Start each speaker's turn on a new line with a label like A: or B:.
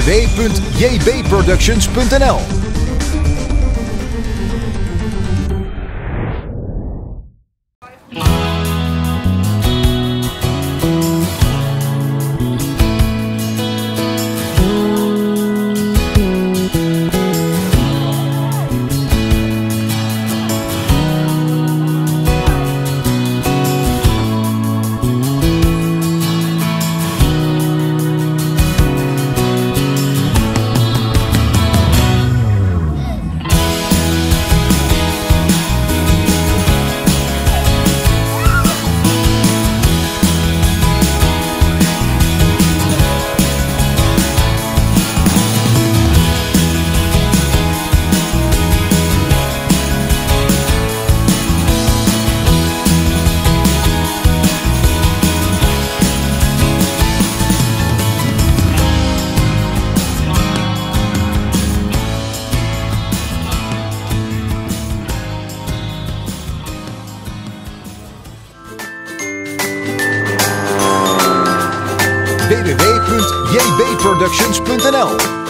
A: www.jbproductions.nl www.jbproductions.nl